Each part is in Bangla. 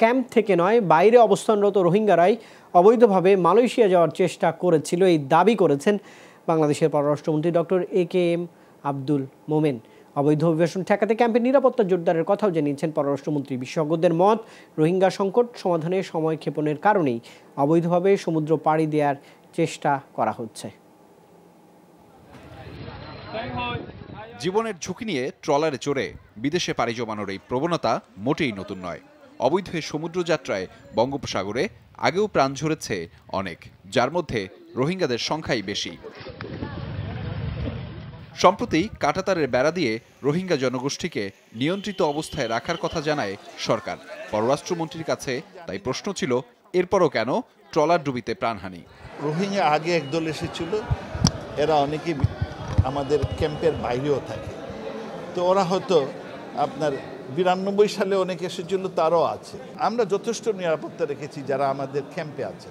ক্যাম্প থেকে নয়, বাইরে অবস্থানরত রোহিঙ্গারাই অবৈধভাবে মালয়েশিয়া যাওয়ার চেষ্টা করেছিল, এই দাবি করেছেন বাংলাদেশের পররাষ্ট্রমন্ত্রী doctor A K M Abdul Momen. অবৈধ অভিবাসন ঠেকাতে ক্যাম্পের নিরাপত্তা জোরদারের কথাও জানিয়েছেন পররাষ্ট্রমন্ত্রী। বিশেষজ্ঞদের মত, রোহিঙ্গা সংকট সমাধানে সময় ক্ষেপণের কারণেই অবৈধভাবে সমুদ্র পাড়ি দেওয়ার চেষ্টা করা হচ্ছে। জীবনের ঝুঁকি নিয়ে ট্রলারে চড়ে বিদেশে পাড়ি জমানোর এই প্রবণতা মোটেই নতুন নয়। অবৈধ সমুদ্রযাত্রায় বঙ্গোপসাগরে আগেও প্রাণ ঝরেছে অনেক, যার মধ্যে রোহিঙ্গাদের সংখ্যাই বেশি। সম্প্রতি কাটাতারের বেড়া দিয়ে রোহিঙ্গা জনগোষ্ঠীকে নিয়ন্ত্রিত অবস্থায় রাখার কথা জানায় সরকার। পররাষ্ট্রমন্ত্রীর কাছে তাই প্রশ্ন ছিল, এরপরও কেন ট্রলার ডুবিতে প্রাণহানি? রোহিঙ্গা আগে একদল এসেছিল, এরা অনেকে আমাদের ক্যাম্পের বাইরেও থাকে। তো ওরা হয়তো আপনার বিরানব্বই সালে অনেক এসেছিল তারও আছে। আমরা যথেষ্ট নিরাপত্তা রেখেছি যারা আমাদের ক্যাম্পে আছে।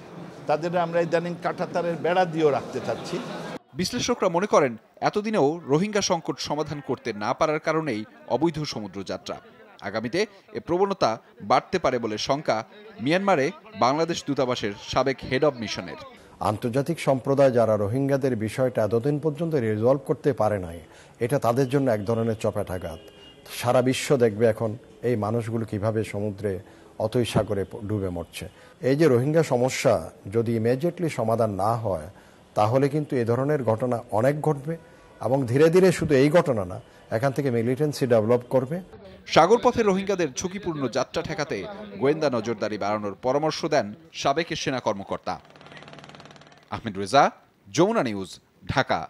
তাদের আমরা ইদানিং কাঁটাতারের বেড়া দিয়েও রাখতে চাচ্ছি। বিশ্লেষকরা মনে করেন এতদিনেও রোহিঙ্গা সংকট সমাধান করতে না পারার কারণেই অবৈধ সমুদ্রযাত্রা। আগামীতে এ প্রবণতা বাড়তে পারে বলে শঙ্কা মিয়ানমারে বাংলাদেশ দূতাবাসের সাবেক হেড অব মিশনের। আন্তর্জাতিক সম্প্রদায় যারা রোহিঙ্গাদের বিষয়টা এতদিন পর্যন্ত রিজলভ করতে পারে নাই এটা তাদের জন্য এক ধরনের চপেটাঘাত সারা বিশ্ব দেখবে এখন এই মানুষগুলো কীভাবে সমুদ্রে অতই সাগরে ডুবে মরছে। এই যে রোহিঙ্গা সমস্যা যদি ইমিডিয়েটলি সমাধান না হয়, তাহলে কিন্তু এ ধরনের ঘটনা অনেক ঘটবে এবং ধীরে ধীরে শুধু এই ঘটনা না, এখান থেকে মিলিটেন্সি ডেভেলপ করবে। সাগরপথে রোহিঙ্গাদের ঝুঁকিপূর্ণ যাত্রা ঠেকাতে গোয়েন্দা নজরদারি বাড়ানোর পরামর্শ দেন সাবেক সেনা কর্মকর্তা। আহমেদ রেজা, যমুনা নিউজ, ঢাকা।